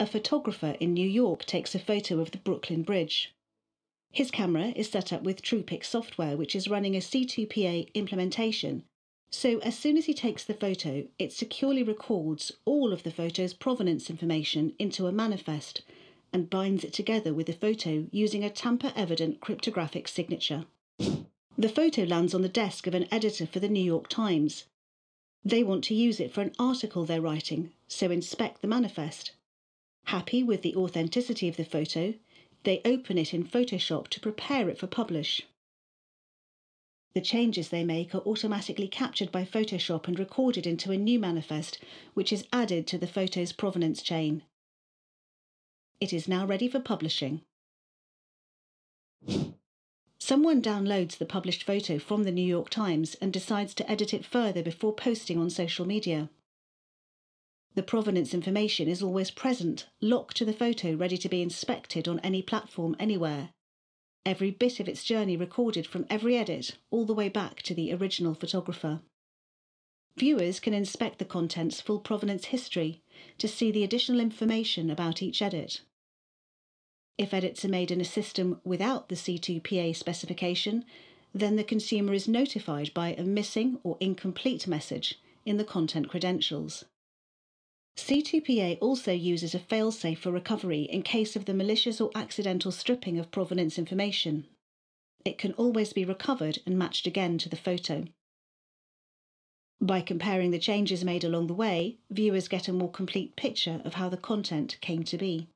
a photographer in New York takes a photo of the Brooklyn Bridge. His camera is set up with Truepic software, which is running a C2PA implementation. So as soon as he takes the photo, it securely records all of the photo's provenance information into a manifest and binds it together with the photo using a tamper evident cryptographic signature. The photo lands on the desk of an editor for the New York Times. They want to use it for an article they're writing, so inspect the manifest. Happy with the authenticity of the photo, they open it in Photoshop to prepare it for publish. The changes they make are automatically captured by Photoshop and recorded into a new manifest, which is added to the photo's provenance chain. It is now ready for publishing. Someone downloads the published photo from the New York Times and decides to edit it further before posting on social media. The provenance information is always present, locked to the photo, ready to be inspected on any platform anywhere. Every bit of its journey recorded from every edit, all the way back to the original photographer. Viewers can inspect the content's full provenance history to see the additional information about each edit. If edits are made in a system without the C2PA specification, then the consumer is notified by a missing or incomplete message in the content credentials. C2PA also uses a failsafe for recovery in case of the malicious or accidental stripping of provenance information. It can always be recovered and matched again to the photo. By comparing the changes made along the way, viewers get a more complete picture of how the content came to be.